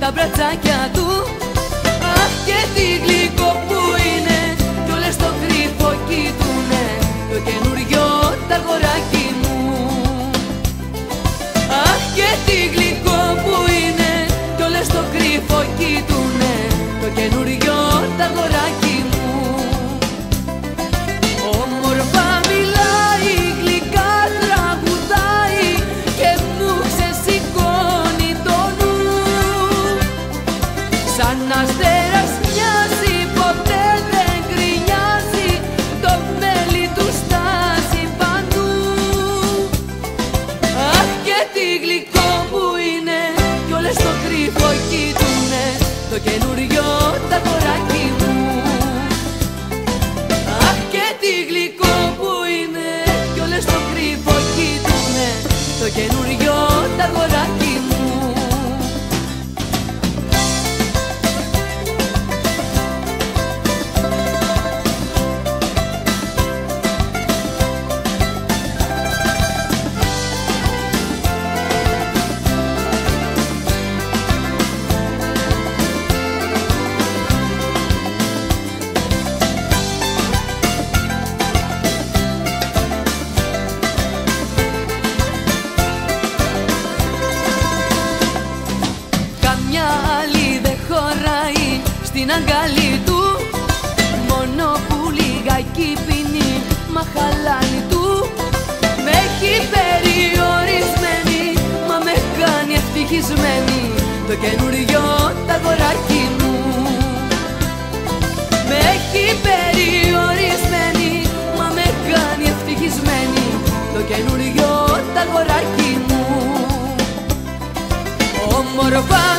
τα μπρατσάκια του. Αχ και τι γλυκό που είναι κι όλες το κρύφο κοιτούνε το καινούριο τα αγοράκι μου. Αχ και τι γλυκό που είναι κι όλες το κρύφο κοιτούνε το καινούριο τα αγοράκι το καινούριο τα κοράκι στην αγκαλή του. Μόνο που λιγάκι πίνει μα χαλάλι του. Με έχει περιορισμένη μα με κάνει ευτυχισμένη. Το καινούριο τα αγοράκι μου. Με έχει περιορισμένη μα με κάνει ευτυχισμένη. Το καινούριο τα αγοράκι μου. Όμορφα